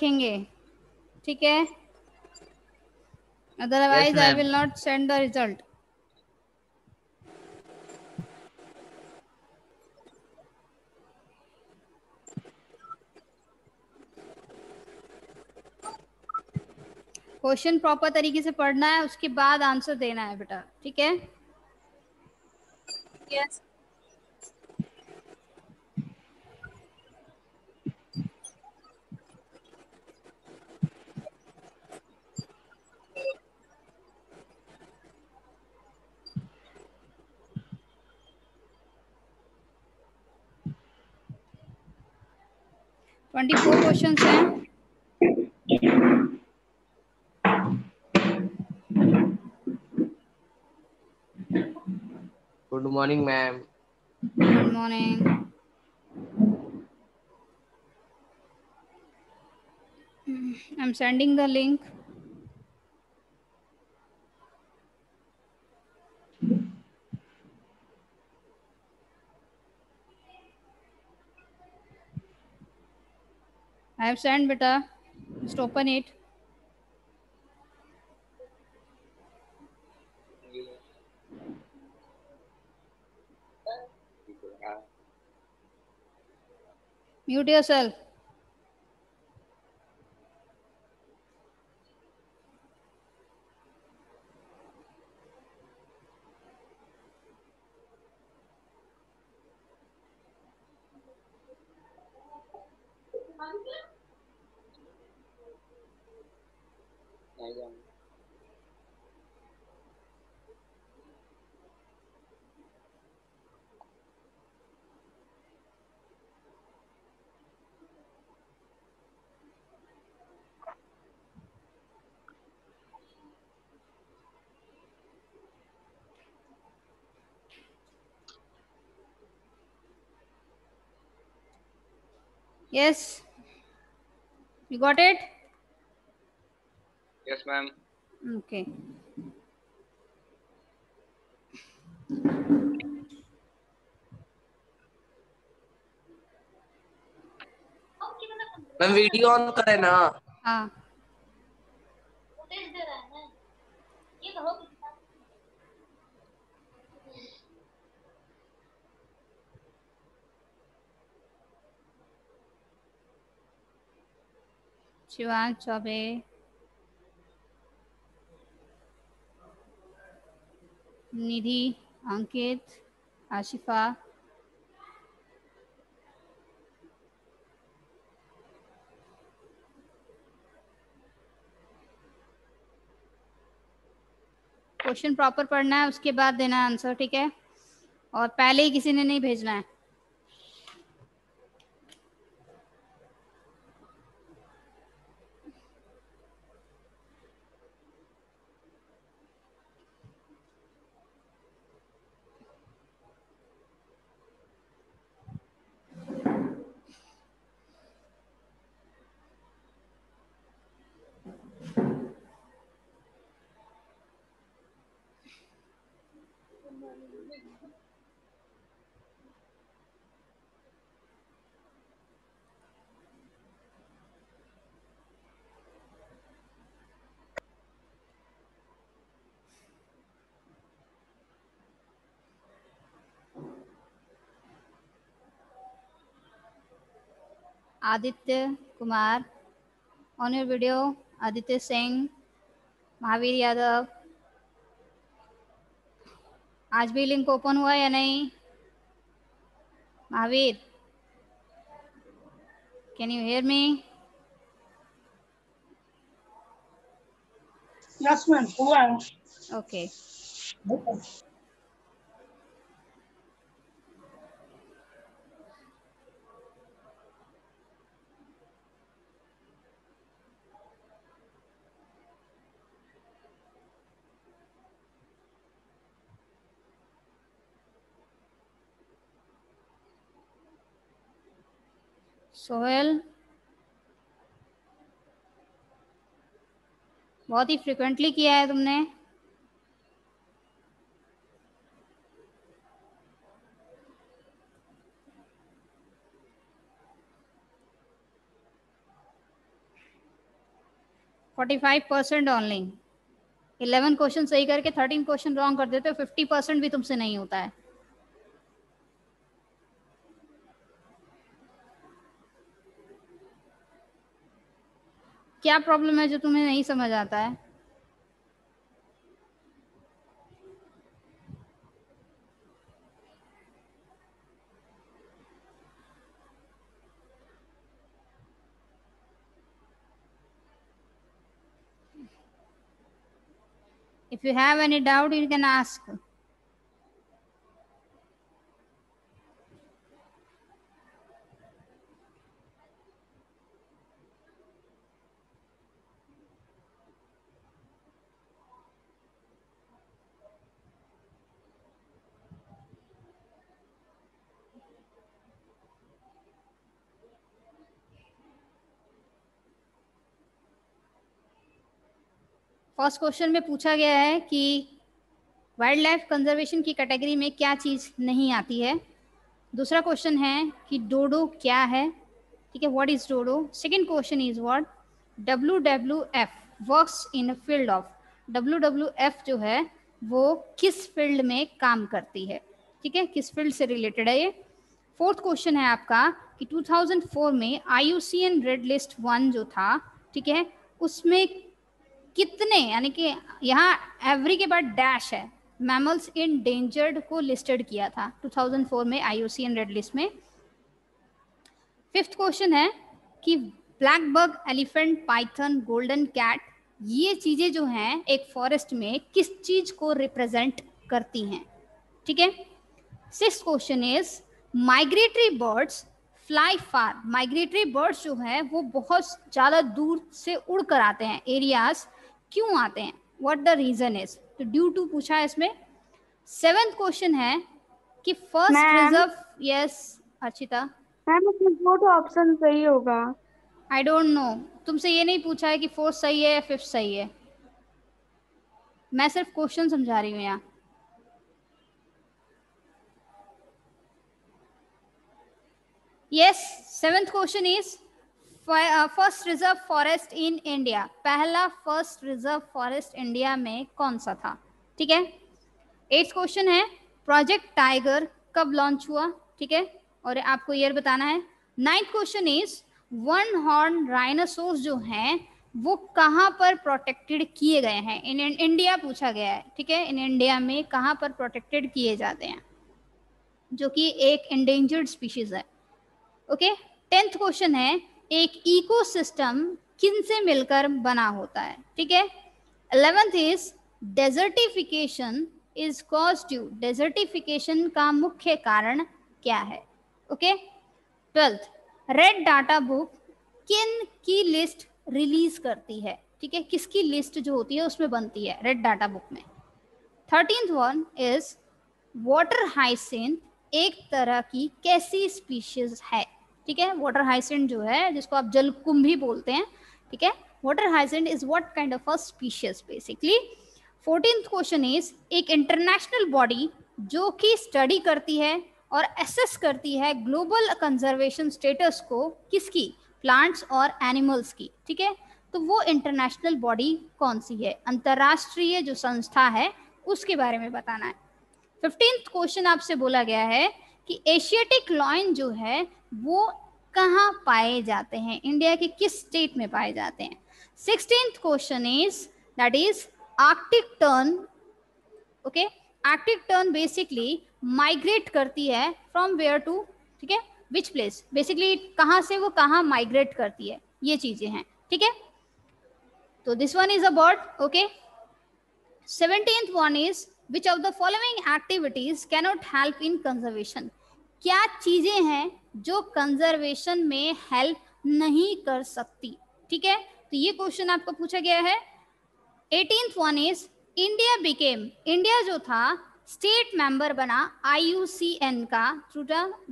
रखेंगे। ठीक है? Otherwise I will not send the result question proper तरीके से पढ़ना है उसके बाद आंसर देना है बेटा। ठीक है? यस ट्वेंटी फोर क्वेश्चन हैं good morning ma'am good morning I'm sending the link. I have sent beta. Just open it. Mute yourself. Yes. You got it? Yes, ma'am. Okay. Ma'am video on करे ना हाँ Shivansh Choubey. Nidhi, Ankit, Ashifa. Question proper पढ़ना है, उसके बाद देना answer ठीक है? और पहले ही किसी ने नहीं भेजना है। Aditya Kumar on your video Aditya Singh Mahavir Yadav आज भी लिंक ओपन हुआ या नहीं? Mahavir can you hear me yes ma'am हुआ ओके सोहेल बहुत ही फ्रिक्वेंटली किया है तुमने। Forty five percent only eleven question सही करके थर्टीन क्वेश्चन रॉन्ग कर देते हो फिफ्टी परसेंट भी तुमसे नहीं होता है। क्या प्रॉब्लम है जो तुम्हें नहीं समझ आता है If you have any doubt, you can ask. First question में पूछा गया है कि वाइल्ड लाइफ कंजर्वेशन की कैटेगरी में क्या चीज़ नहीं आती है? दूसरा क्वेश्चन है कि डोडो क्या है? ठीक है what is dodo second question is what W W F works in field of W W F जो है, वो किस फ़ील्ड में काम करती है? ठीक है, किस फ़ील्ड से रिलेटेड है ये? फोर्थ क्वेश्चन है आपका कि 2004 में आईयूसीएन रेड लिस्ट वन जो था, ठीक है, उसमें कितने, यानी कि यहाँ एवरी के बाद डैश है। मैमल्स इन डेंजर्ड को लिस्टेड किया था 2004 में आईयूसीएन रेड लिस्ट में। फिफ्थ क्वेश्चन है कि black buck elephant python golden cat ये चीज़ें जो हैं एक फॉरेस्ट में किस चीज़ को रिप्रेजेंट करती हैं? ठीक है? Six question is migratory birds fly far migratory birds जो है, वो बहुत ज़्यादा दूर से उड़ कर आते हैं। एरियाज़ क्यों आते हैं? वट द रीजन इज़ तो ड्यू टू पूछा है इसमें। सेवेंथ क्वेश्चन है कि first reserve yes Archita. Ma'am उसमें फोर्थ ऑप्शन सही होगा। आई डोंट नो तुमसे ये नहीं पूछा है कि फोर्थ सही है या फिफ्थ सही है। मैं सिर्फ़ क्वेश्चन समझा रही हूँ यहाँ। Yes seventh question is first reserve forest in India पहला फ़र्स्ट रिज़र्व फॉरेस्ट इंडिया में कौन सा था? ठीक है? एट्थ क्वेश्चन है प्रोजेक्ट टाइगर कब लॉन्च हुआ? ठीक है? और आपको ईयर बताना है। Ninth question is one horn rhinoceros जो हैं, वो कहाँ पर प्रोटेक्टेड किए गए हैं? इन इंडिया पूछा गया है, ठीक है? इन इंडिया में कहाँ पर प्रोटेक्टेड किए जाते हैं? जो कि एक इंडेंजर्ड स्पीशीज है। ओके टेंथ क्वेश्चन है एक इकोसिस्टम किन से मिलकर बना होता है? ठीक है? Eleventh is desertification is cause due desertification का मुख्य कारण क्या है? Okay twelfth red data book किन की लिस्ट रिलीज़ करती है? ठीक है? किसकी लिस्ट जो होती है उसमें बनती है रेड डाटा बुक में? Thirteenth one is water hyacinth एक तरह की कैसी स्पीशीज है? ठीक है? वाटर हाइसेंट जो है, जिसको आप जलकुंभ भी बोलते हैं, ठीक है? Water hyacinth is what kind of a species basically fourteen question is एक इंटरनेशनल बॉडी जो कि स्टडी करती है और एसेस करती है ग्लोबल कंजर्वेशन स्टेटस को किसकी? प्लांट्स और एनिमल्स की, ठीक है? तो वो इंटरनेशनल बॉडी कौन सी है? अंतरराष्ट्रीय जो संस्था है, उसके बारे में बताना है। फिफ्टींथ क्वेश्चन आपसे बोला गया है कि एशियाटिक लॉइन जो है, वो कहाँ पाए जाते हैं? इंडिया के किस स्टेट में पाए जाते हैं? Sixteenth question is that is Arctic tern okay Arctic tern basically migrate करती है फ्रॉम वेयर टू ठीक है? विच प्लेस बेसिकली कहाँ से वो कहाँ माइग्रेट करती है? ये चीज़ें हैं, ठीक है? तो this one is about okay seventeenth one is which of the following activities cannot help in conservation क्या चीज़ें हैं जो कंजर्वेशन में हेल्प नहीं कर सकती? ठीक है? तो ये क्वेश्चन आपको पूछा गया है। Eighteen one is India became India जो था स्टेट मेंबर बना आईयूसीएन का through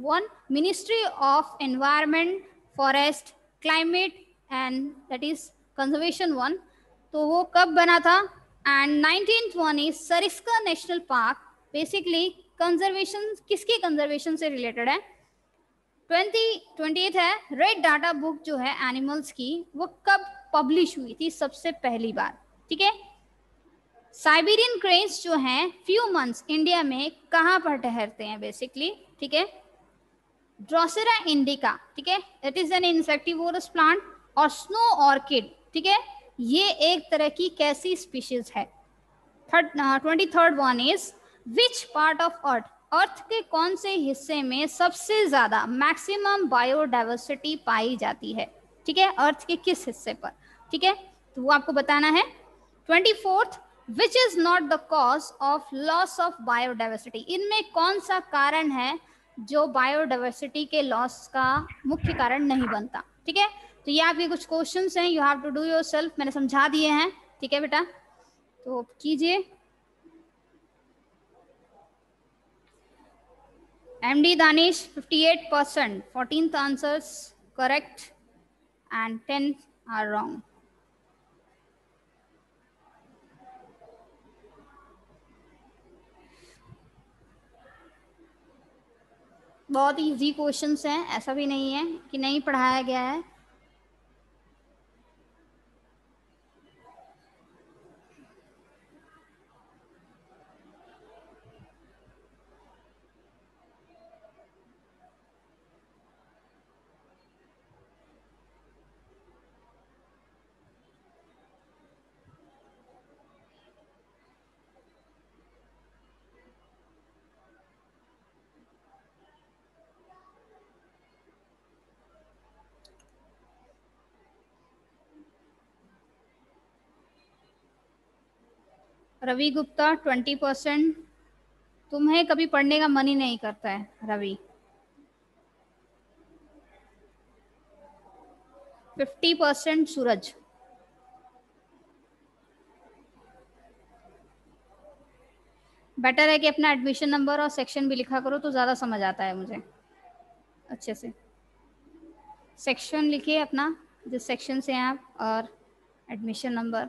one ministry of environment forest climate and that is conservation one तो वो कब बना था? And nineteen one is Sariska national park basically conservation किसकी कंजर्वेशन से रिलेटेड है? ट्वेंटी ट्वेंटी है। रेड डाटा बुक जो है एनिमल्स की, वो कब पब्लिश हुई थी सबसे पहली बार? ठीक है? साइबेरियन क्रेन्स जो हैं फ्यू मंथ्स इंडिया में कहाँ पर ठहरते हैं बेसिकली ठीक है? ड्रोसेरा इंडिका ठीक है? It is an insectivorous plant और स्नो ऑर्किड ठीक है? ये एक तरह की कैसी स्पीशीज है? Third twenty third one is which part of earth earth के कौन से हिस्से में सबसे ज़्यादा मैक्सिमम बायोडाइवर्सिटी पाई जाती है? ठीक है? अर्थ के किस हिस्से पर? ठीक है? तो वो आपको बताना है। Twenty fourth which is not the cause of loss of biodiversity इनमें कौन सा कारण है जो बायोडाइवर्सिटी के लॉस का मुख्य कारण नहीं बनता? ठीक है? तो ये आपके कुछ क्वेश्चंस हैं। You have to do yourself मैंने समझा दिए हैं। ठीक है बेटा? तो कीजिए। MD Danish 58%, 14th answers correct and 10 are wrong. बहुत इजी क्वेश्चंस हैं ऐसा भी नहीं है कि नहीं पढ़ाया गया है रवि गुप्ता ट्वेंटी परसेंट तुम्हें कभी पढ़ने का मन ही नहीं करता है, Ravi. Fifty percent Suraj. Better है कि अपना एडमिशन नंबर और सेक्शन भी लिखा करो तो ज़्यादा समझ आता है मुझे। अच्छे से। सेक्शन लिखिए अपना, जिस सेक्शन से हैं आप, और एडमिशन नंबर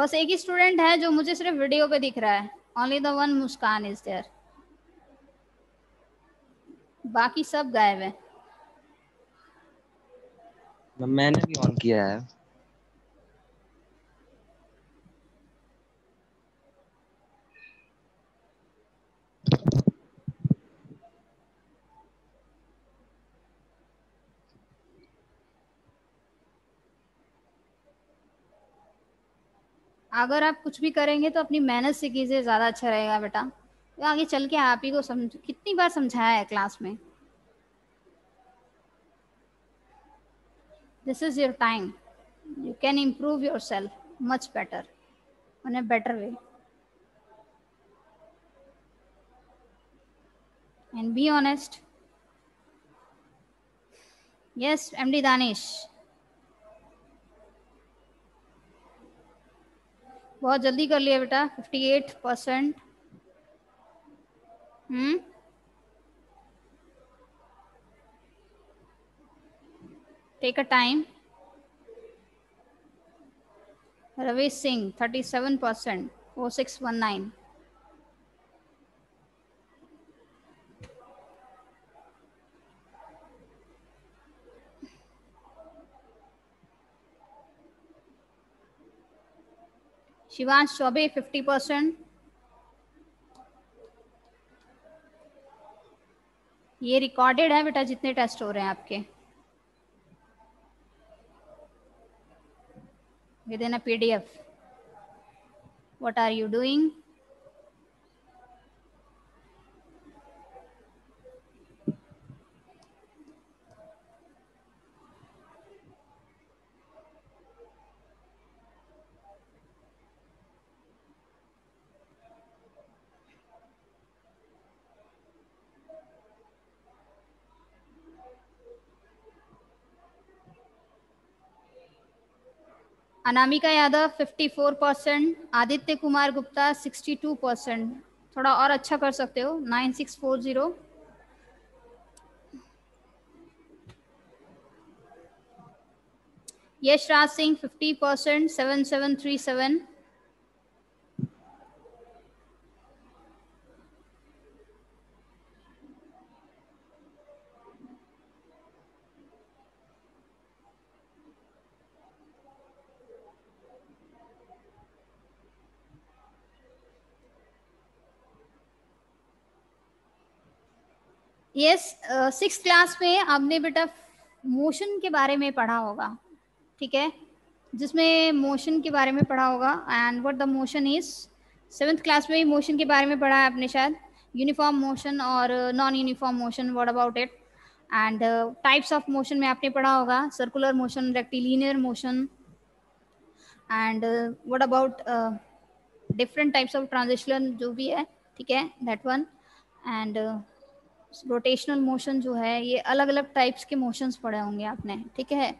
बस एक ही स्टूडेंट है जो मुझे सिर्फ़ वीडियो पे दिख रहा है। Only the one Muskan is there बाकी सब गायब है। मैंने भी ऑन किया है। अगर आप कुछ भी करेंगे तो अपनी मेहनत से कीजिए, ज़्यादा अच्छा रहेगा बेटा। तो आगे चल के आप ही को समझ, कितनी बार समझाया है क्लास में? This is your time you can improve yourself much better in a better way. And be honest. Yes md danish. बहुत जल्दी कर लिया बेटा fifty eight percent hmm. Take a time Ravi Singh thirty seven percent four six one nine Shivansh Chaubey fifty percent ये recorded है बेटा, जितने test हो रहे हैं आपके। Within a PDF what are you doing? Anamika Yadav 54 percent Aditya Kumar Gupta 62 percent थोड़ा और अच्छा कर सकते हो nine six four zero Yash Raj Singh fifty percent seven seven three seven yes six class में आपने बेटा मोशन के बारे में पढ़ा होगा, ठीक है? जिसमें मोशन के बारे में पढ़ा होगा and what the motion is seventh class में मोशन के बारे में पढ़ा है आपने शायद? यूनिफॉर्म मोशन और non uniform motion what about it and types of motion में आपने पढ़ा होगा circular motion rectilinear motion and what about different types of transition जो भी है, ठीक है that one and rotational motion जो है ये अलग अलग टाइप्स के मोशंस पढ़े होंगे आपने ठीक है?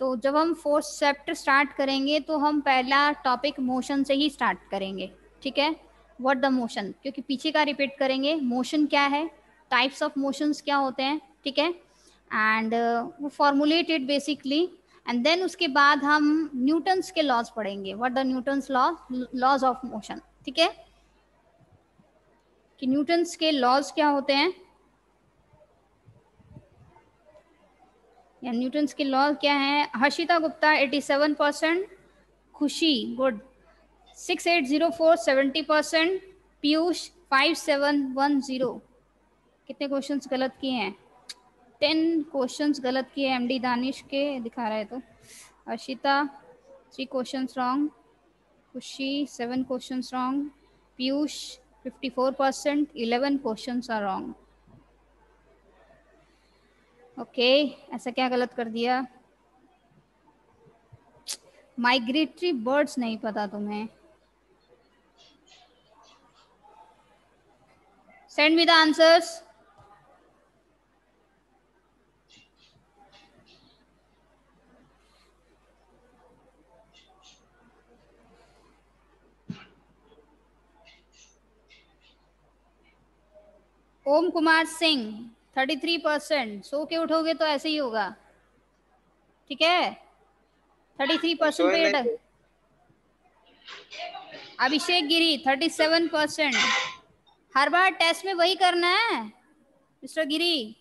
तो जब हम फोर्थ चैप्टर स्टार्ट करेंगे तो हम पहला टॉपिक मोशन से ही स्टार्ट करेंगे ठीक है? व्हाट द मोशन क्योंकि पीछे का रिपीट करेंगे मोशन क्या है? टाइप्स ऑफ़ मोशंस क्या होते हैं ठीक है? एंड uh, वो फॉर्मुलेटेड बेसिकली एंड देन उसके बाद हम न्यूटन्स के लॉज पढ़ेंगे what the Newton's law laws of motion ठीक है? कि न्यूटन्स के लॉज क्या होते हैं? या न्यूटन्स के लॉ क्या है? Harshita Gupta 87 percent Khushi good 6804 70 percent Piyush 5710 कितने क्वेश्चंस गलत किए हैं? टेन क्वेश्चंस गलत किए एमडी दानिश के, दिखा रहे तो। Harshita three questions wrong Khushi seven questions wrong Piyush 54 percent 11 questions are wrong okay okay, ऐसा क्या गलत कर दिया? माइग्रेटरी बर्ड्स नहीं पता तुम्हें। Send me the answers Om Kumar Singh thirty three percent सो के उठोगे तो ऐसे ही होगा। ठीक है? थर्टी थ्री परसेंट पे Abhishek Giri thirty seven percent हर बार टेस्ट में वही करना है mister Giri.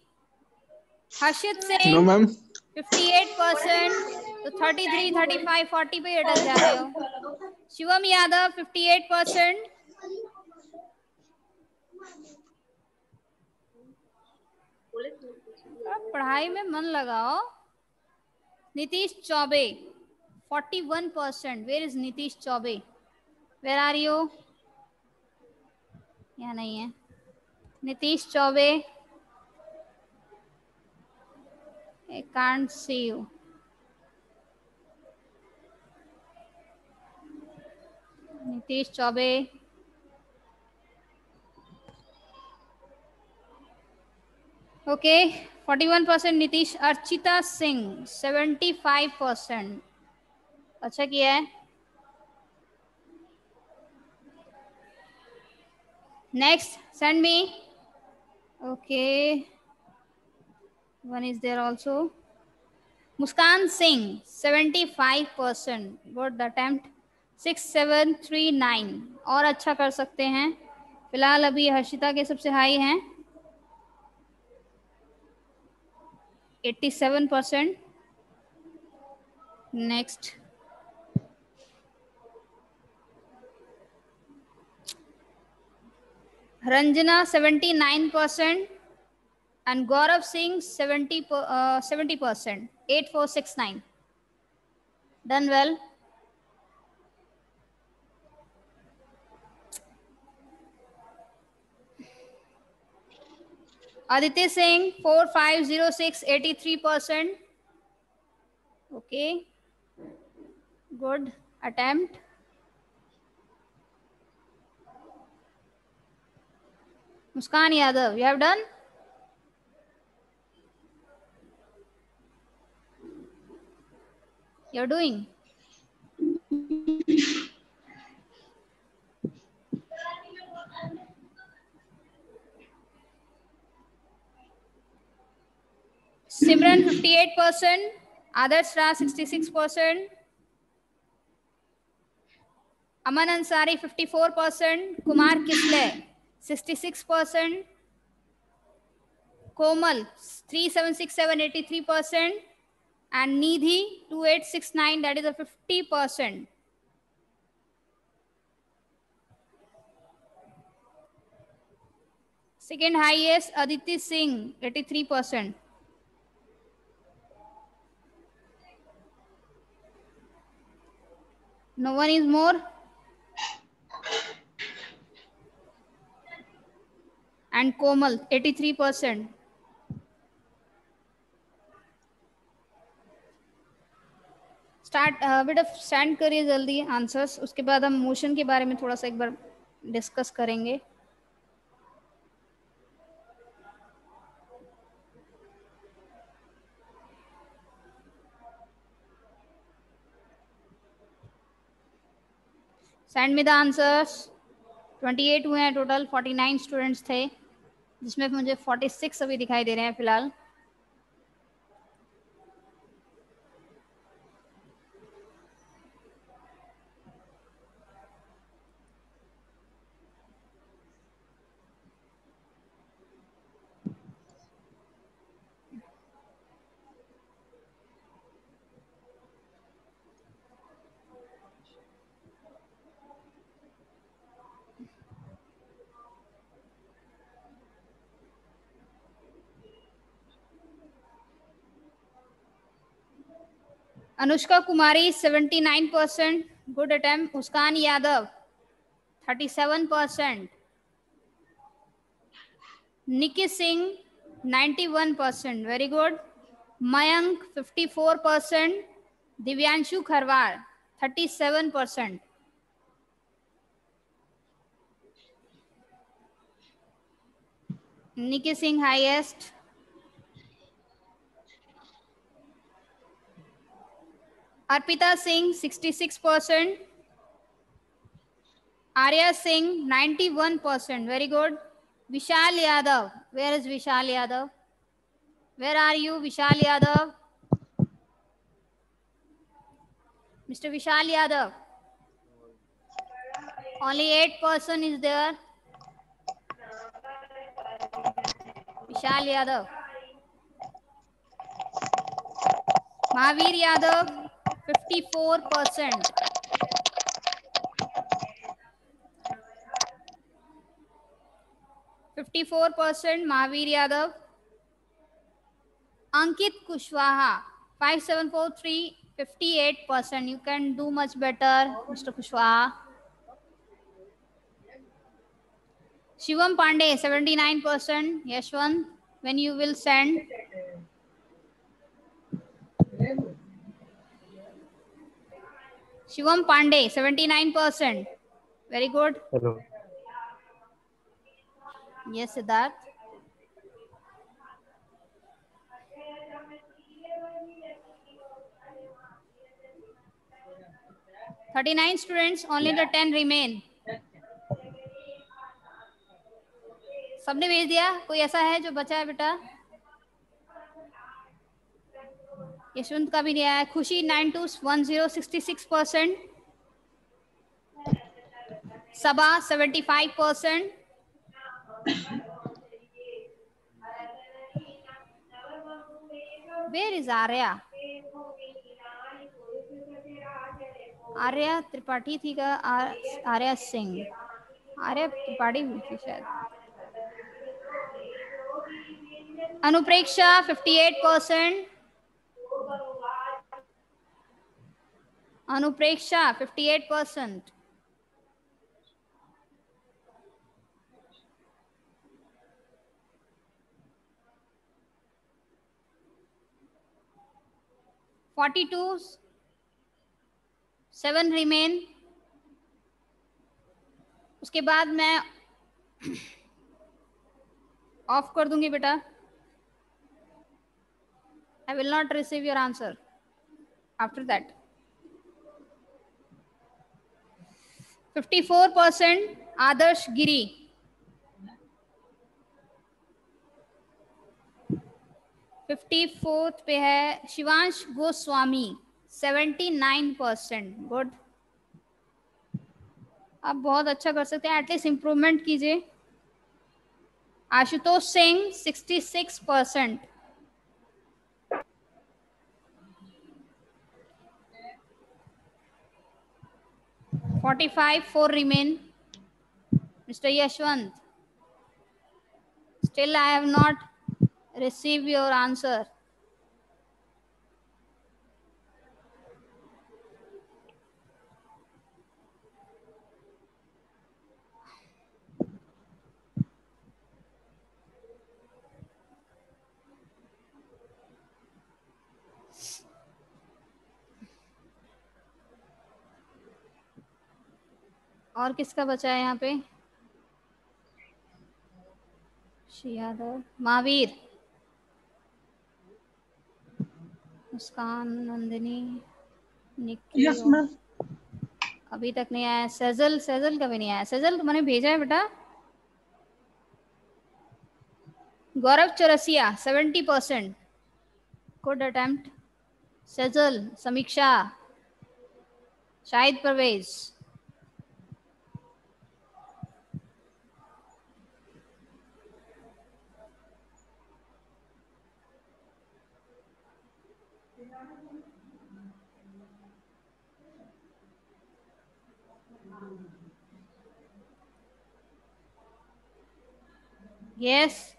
Harshit Singh ma'am fifty eight percent तो thirty three thirty five forty पे अटक जा रहे हो। Shivam Yadav fifty eight percent पढ़ाई में मन लगाओ Nitish Chaubey forty one percent where is Nitish Chaubey where are you यहाँ नहीं है Nitish Choubey, I can't see you. Nitish Chaube. Okay, 41% Nitish Archita Singh 75% अच्छा किया है। Next send me okay one is there also one is there also. Muskan singh 75 percent. Good attempt. 6739 और अच्छा कर सकते हैं। फ़िलहाल अभी हर्षिता के सबसे हाई हैं। 87%. Next. Ranjana 79% and Gaurav Singh 70 uh, 70%. 8469. Done well. Aditya Singh 4506 83 percent okay good attempt Muskan Yadav you have done you're doing? Simran 58%, Adarsh Ra 66%, Aman Ansari 54%, Kumar Kisle 66%, Komal 3767 83%, and Nidhi 2869 that is a 50%. Second highest Aditi Singh 83%. No one is more. And Komal 83%. Start बेटा stand करिए जल्दी answers उसके बाद हम motion के बारे में थोड़ा सा एक बार डिस्कस करेंगे सेंड मी द आंसर्स 28 हुए हैं टोटल 49 स्टूडेंट्स थे, जिसमें मुझे 46 अभी दिखाई दे रहे हैं फ़िलहाल। Anushka Kumari 79 percent good attempt Muskan Yadav 37 percent Niki Singh 91 percent very good Mayank 54 percent Divyanshu Kharwar 37 percent Niki Singh highest Arpita Singh 66 percent Arya Singh 91 percent very good Vishal Yadav where is Vishal Yadav where are you Vishal Yadav mister Vishal Yadav only eight person is there. Vishal Yadav Mahavir Yadav 54 percent. Fifty-four percent Mahavir Yadav. Ankit Kushwaha, five seven four three, fifty-eight percent. You can do much better, Mr. Kushwaha. Shivam Pandey, seventy-nine percent. Yashwant, when you will send. Shivam Pandey, 79%. Very good. Hello. Yes, Siddharth. Thirty-nine students, only the ten remain. सबने भेज दिया कोई ऐसा है जो बचा है बेटा यशवंत का भी नहीं आया Khushi nine two one zero sixty six percent. Saba seventy five percent. Where is Arya? Arya Tripathi थी का? आर्या सिंह। आर्या त्रिपाठी भी थी शायद। Anupreksha 58 percent. Anupreksha 58 percent forty two seven remain उसके बाद मैं ऑफ़ कर दूँगी बेटा। I will not receive your answer after that 54 percent Adarsh Giri fifty fourth पे है Shivansh Goswami seventy nine percent good आप बहुत अच्छा कर सकते हैं एटलीस्ट इम्प्रूवमेंट कीजिए। Ashutosh Singh sixty six percent 45, 4 remain. Mr. Yashwant, still I have not received your answer. और किसका बचा है यहाँ पे? यादव। महावीर। मुस्कान नंदिनी निक्की मैम अभी तक नहीं आया। सेजल सेजल कभी नहीं आया। सेजल मैंने भेजा है बेटा। Gaurav Chaurasia seventy percent good attempt Sejal Sameeksha. Shahid Parvez. Yes.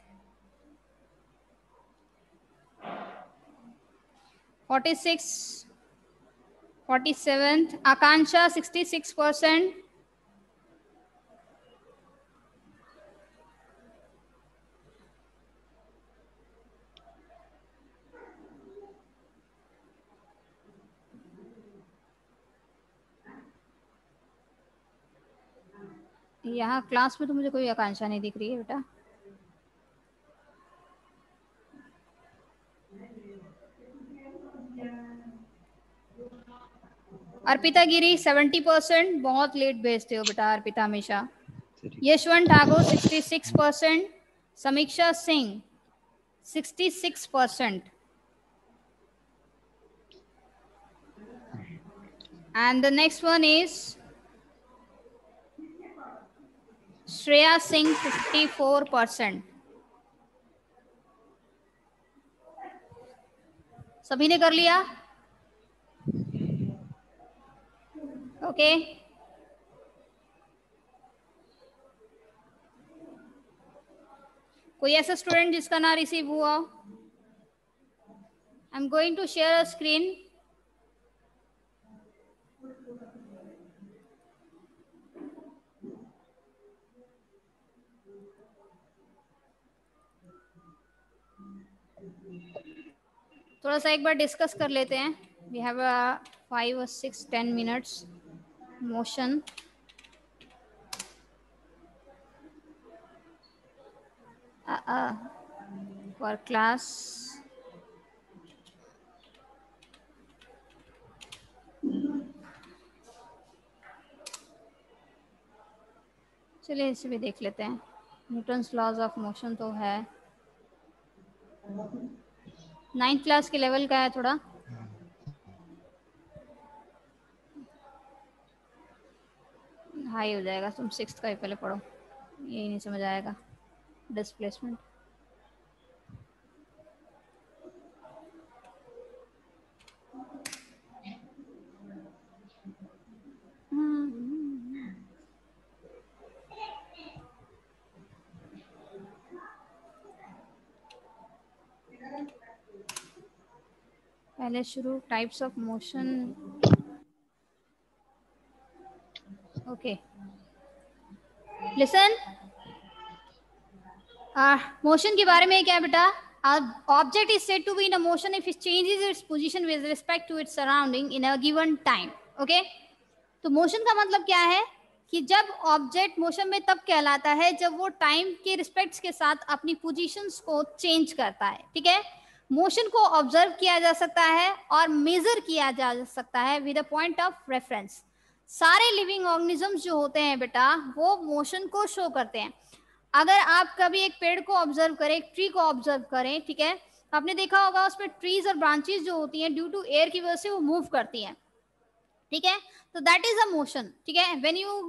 46, 47th, Akansha 66%. यहाँ क्लास में तो मुझे कोई आकांक्षा नहीं दिख रही है बेटा अर्पिता गिरी सेवेंटी परसेंट बहुत लेट भेजते हो बेटा अर्पिता हमेशा। Yashwant Thakur sixty six percent Sameeksha Singh sixty six percent and the next one is Shreya Singh 54 percent सभी ने कर लिया? ओके। कोई ऐसा स्टूडेंट जिसका ना रिसीव हुआ? I am going to share a screen थोड़ा सा एक बार डिस्कस कर लेते हैं। वी हैव फाइव और six ten minutes motion for class चलिए इसे भी देख लेते हैं। न्यूटन्स लॉज ऑफ़ मोशन तो है। नाइन्थ क्लास के लेवल का है थोड़ा। हाई हो जाएगा। तुम सिक्स का ही पहले पढ़ो। यही नहीं समझ आएगा। डिस्प्लेसमेंट पहले शुरू types of motion okay listen motion के बारे में क्या है बेटा object is said to be in a motion if it changes its position with respect to its surrounding in a given time okay तो मोशन का मतलब क्या है? कि जब ऑब्जेक्ट मोशन में तब कहलाता है जब वो टाइम के रिस्पेक्ट्स के साथ अपनी पोजीशंस को चेंज करता है। ठीक है? मोशन को ऑब्ज़र्व किया जा सकता है और मेजर किया जा सकता है with a point of reference सारे लिविंग ऑर्गेनिजम्स जो होते हैं बेटा, वो मोशन को शो करते हैं। अगर आप कभी एक पेड़ को ऑब्ज़र्व करें, एक ट्री को ऑब्ज़र्व करें, ठीक है? आपने देखा होगा उसमें ट्रीज और ब्रांचेस जो होती हैं ड्यू टू एयर की वजह से वो मूव करती हैं। ठीक है? तो दैट इज़ अ मोशन ठीक है? When you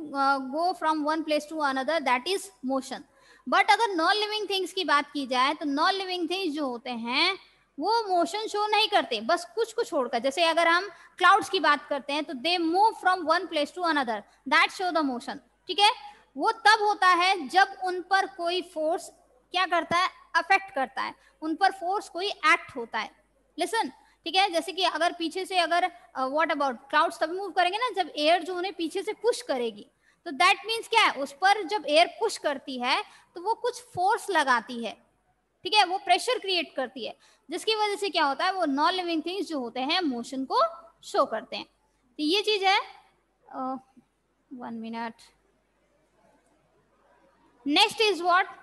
go from one place to another that is motion but अगर नॉन लिविंग थिंग्स की बात की जाए तो नॉन लिविंग थिंग्स जो होते हैं वो मोशन शो नहीं करते, बस कुछ कुछ छोड़कर, जैसे अगर हम क्लाउड्स की बात करते हैं तो they move from one place to another that show the motion ठीक है? वो तब होता है जब उन पर कोई फोर्स क्या करता है? अफेक्ट करता है। उन पर फोर्स कोई एक्ट होता है। लिसन ठीक है? जैसे कि अगर पीछे से अगर व्हाट अबाउट क्लाउड्स तभी मूव करेंगे ना, जब एयर जो उन्हें पीछे से पुश करेगी। तो दैट मीन्स क्या है? उस पर जब एयर पुश करती है तो वो कुछ फोर्स लगाती है। ठीक है, वो प्रेशर क्रिएट करती है। जिसकी वजह से क्या होता है, वो नॉन लिविंग थिंग्स जो होते हैं मोशन को शो करते हैं। तो ये चीज़ है। One minute next is what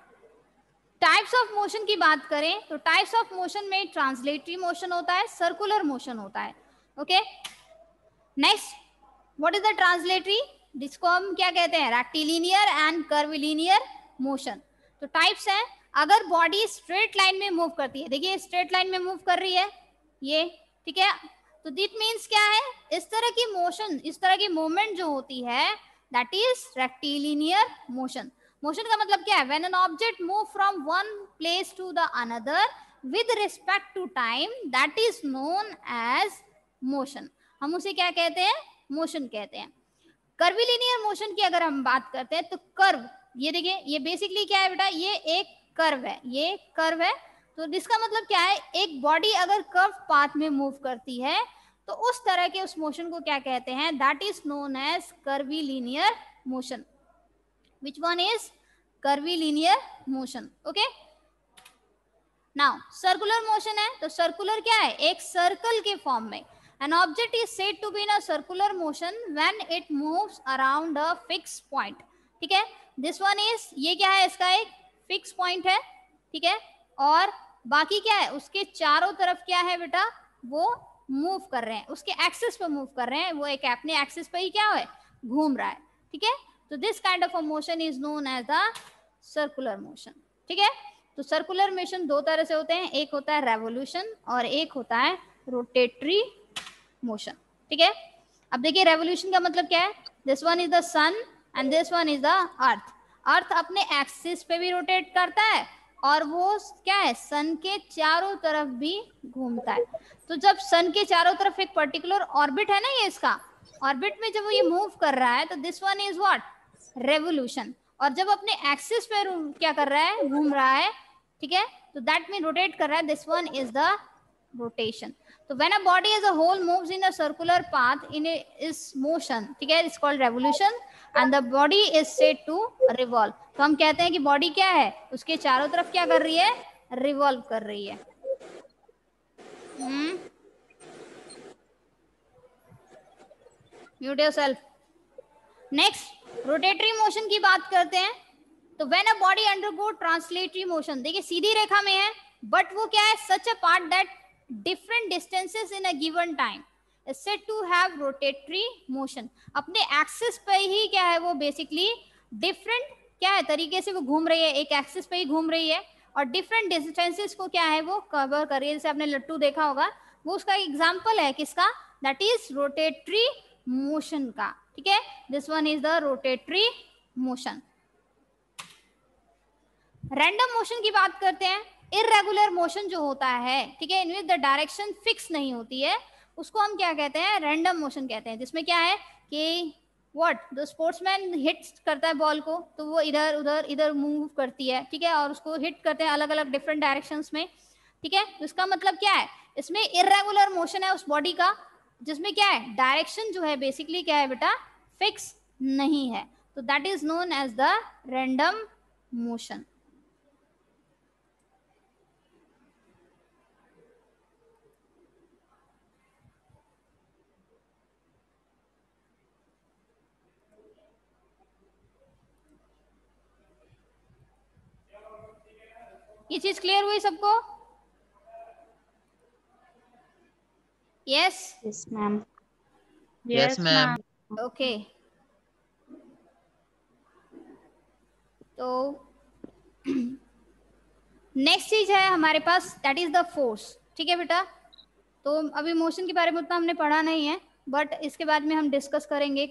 types of motion की बात करें तो टाइप्स ऑफ़ मोशन में ट्रांसलेटरी मोशन होता है सर्कुलर मोशन होता है। Okay next what is the translatory जिसको हम क्या कहते हैं रेक्टिलिनियर एंड कर्विलिनियर मोशन तो टाइप्स हैं अगर बॉडी स्ट्रेट लाइन में मूव करती है, देखिए स्ट्रेट लाइन में मूव कर रही है, ये, ठीक है? तो दिट मीन्स क्या है? इस तरह की मोशन इस तरह की मूवमेंट जो होती है that is rectilinear motion motion का मतलब क्या है? When an object move from one place to the another with respect to time that is known as motion हम उसे क्या कहते हैं? मोशन कहते हैं. कर्विलिनियर मोशन की अगर हम बात करते हैं तो कर्व ये देखिए, ये बेसिकली क्या है बेटा? ये एक कर्व है, ये कर्व है तो इसका मतलब क्या है, एक बॉडी अगर कर्व पाथ में मूव करती है तो उस तरह के उस मोशन को क्या कहते हैं? That is known as curvilinear motion which one is curvilinear motion okay now circular motion है तो सर्कुलर क्या है? एक सर्कल के फॉर्म में. Is said to be in a circular motion when it moves around a fixed point. ठीक है? This one is ये क्या है इसका एक फिक्स पॉइंट है, ठीक है? और बाकी क्या है? उसके चारों तरफ़ क्या है बेटा? वो मूव कर रहे हैं। उसके एक्सिस पे मूव कर रहे हैं। वो एक अपने एक्सिस पे ही क्या है? घूम रहा है, ठीक है? तो this kind of a motion is known as the circular motion ठीक है? तो सर्कुलर मोशन दो तरह से होते हैं। एक होता है रेवोल्यूशन और एक होता है रोटेटरी मोशन ठीक है? अब देखिए रेवोल्यूशन का मतलब क्या है? This one is the sun and this one is the earth earth अपने एक्सिस पे भी रोटेट करता है और वो क्या है सन के चारों तरफ़ भी घूमता है। तो जब सन के चारों तरफ़ एक पर्टिकुलर ऑर्बिट है ना ये इसका ऑर्बिट में जब वो ये मूव कर रहा है तो this one is what revolution और जब अपने एक्सिस पे क्या कर रहा है, घूम रहा है, ठीक है? तो दैट मीन रोटेट कर रहा है this one is the rotation तो when a body as a whole moves in a circular path in is motion ठीक है it's called revolution and the body is said to revolve तो हम कहते हैं कि बॉडी क्या है? उसके चारों तरफ़ क्या कर रही है? रिवॉल्व कर रही है। Mute yourself next rotatory motion की बात करते हैं। तो when a body undergo translatory motion देखिए, सीधी रेखा में है बट वो क्या है? Such a part that different distances in a given time said to have rotatory motion अपने एक्सिस पे ही क्या है वो बेसिकली डिफरेंट क्या है तरीके से वो घूम रही है? एक एक्सिस पे ही घूम रही है और डिफरेंट डिस्टेंसेस को क्या है वो कवर कर रही है? जैसे आपने लट्टू देखा होगा, वो उसका एग्ज़ाम्पल है किसका? दैट इज़ रोटेटरी मोशन का। ठीक है? This one is the rotatory motion random motion की बात करते हैं। इरेगुलर मोशन जो होता है, ठीक है इनविच द डायरेक्शन फिक्स नहीं होती है, उसको हम क्या कहते हैं रैंडम मोशन कहते हैं, जिसमें क्या है कि वॉट द स्पोर्ट्समैन हिट करता है बॉल को तो वो इधर, उधर, इधर मूव करती है, ठीक है, और उसको हिट करते हैं अलग अलग डिफरेंट डायरेक्शन में, ठीक है, इसका मतलब क्या है, इसमें इरेगुलर मोशन है उस बॉडी का, जिसमें क्या है डायरेक्शन जो है बेसिकली क्या है बेटा फिक्स नहीं है तो that is known as the random motion ये चीज़ क्लियर हुई सबको? Yes yes ma'am Yes, ma'am. Okay तो नेक्स्ट चीज़ है हमारे पास दैट इज़ द फोर्स ठीक है बेटा? तो अभी मोशन के बारे में उतना हमने पढ़ा नहीं है बट इसके बाद में हम डिस्कस करेंगे